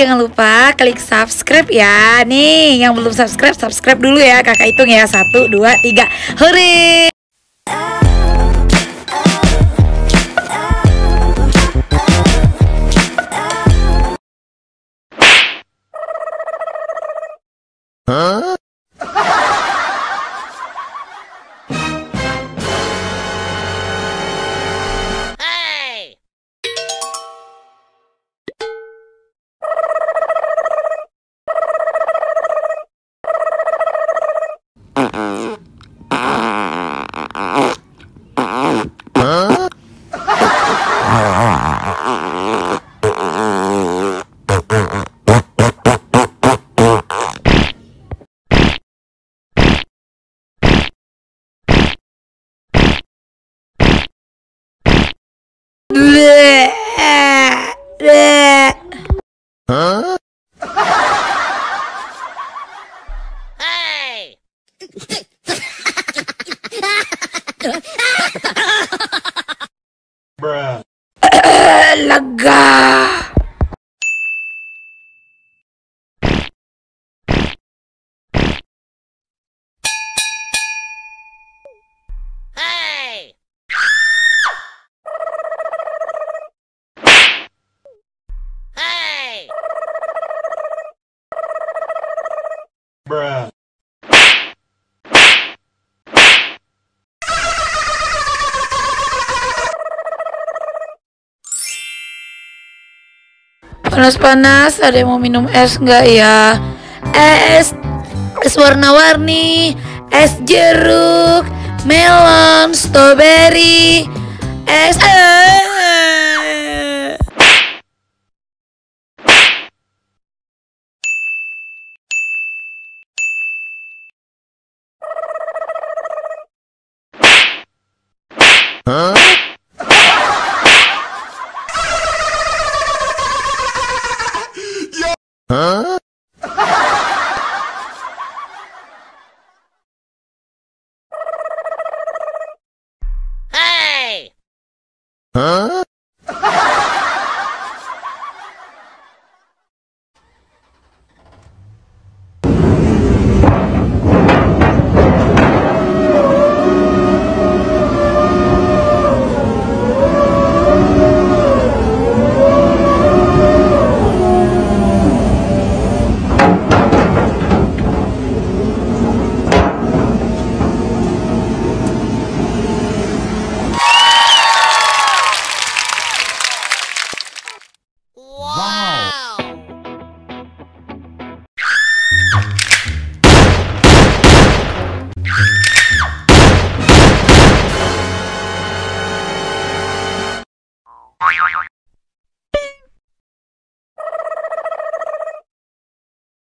jangan lupa klik subscribe ya. Nih yang belum subscribe, subscribe dulu ya Kakak hitung ya. Satu, dua, tiga. Hore! Bleh. Eh, Lega Panas-panas, ada yang mau minum es nggak ya? Es, es warna-warni, es jeruk, melon, strawberry, es. Eh.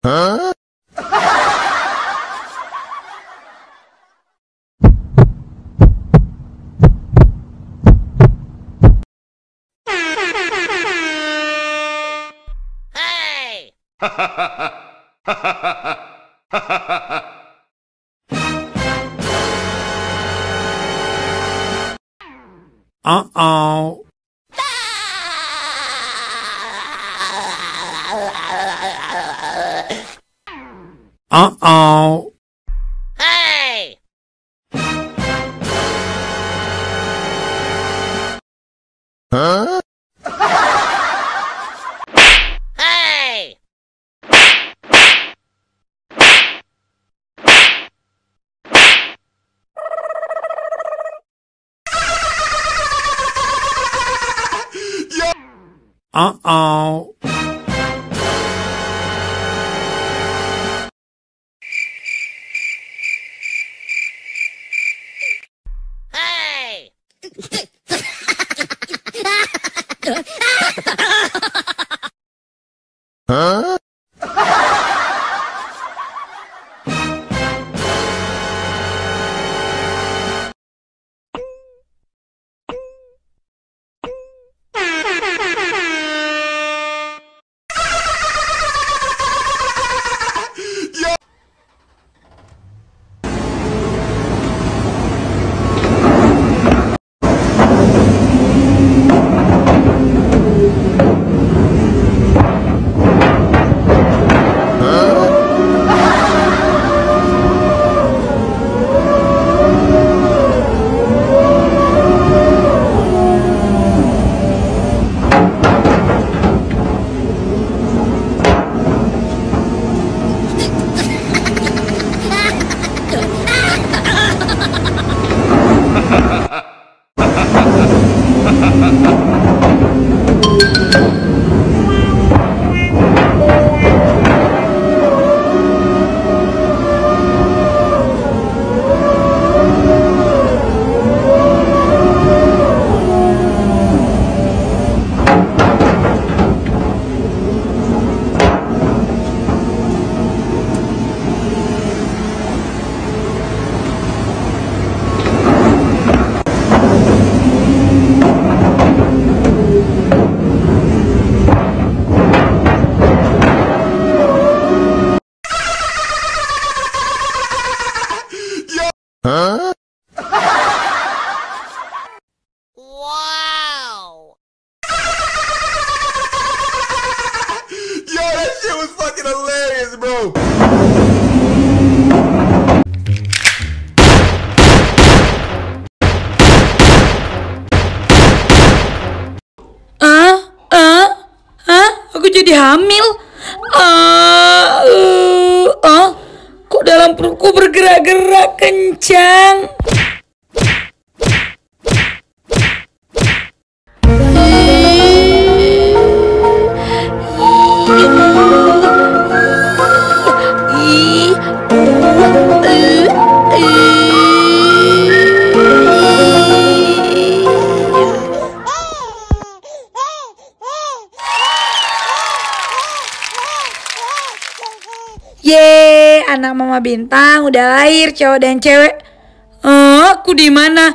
Uh-oh. Uh oh. Hey! Huh? Uh oh. Huh? fucking hilarious, bro. Ah, ah, ah, aku jadi hamil. Ah, uh, uh, kok dalam perutku bergerak-gerak kencang. Ye, anak mama bintang udah lahir cowok dan cewek. Eh, aku di mana?